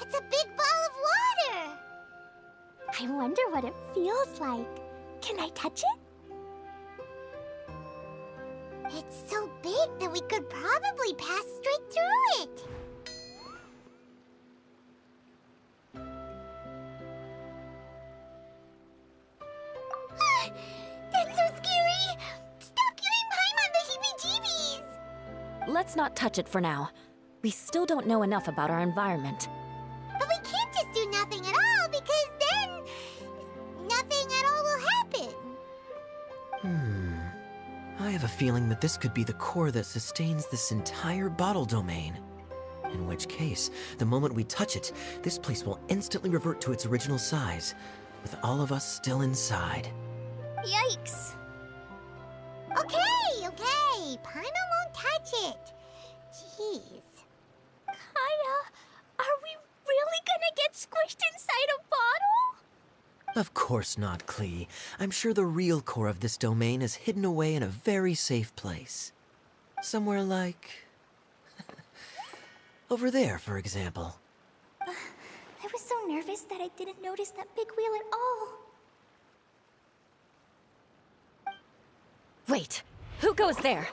It's a big ball of water! I wonder what it feels like. Can I touch it? It's so big that we could probably pass straight through it. That's so scary! Stop giving Paimon the heebie-jeebies! Let's not touch it for now. We still don't know enough about our environment. Hmm. I have a feeling that this could be the core that sustains this entire bottle domain. In which case, the moment we touch it, this place will instantly revert to its original size, with all of us still inside. Yikes. Okay, okay. Paimon won't touch it. Jeez. Kaeya, are we really gonna get squished inside a bottle? Of course not, Klee. I'm sure the real core of this domain is hidden away in a very safe place. Somewhere like. over there, for example. I was so nervous that I didn't notice that big wheel at all. Wait, who goes there?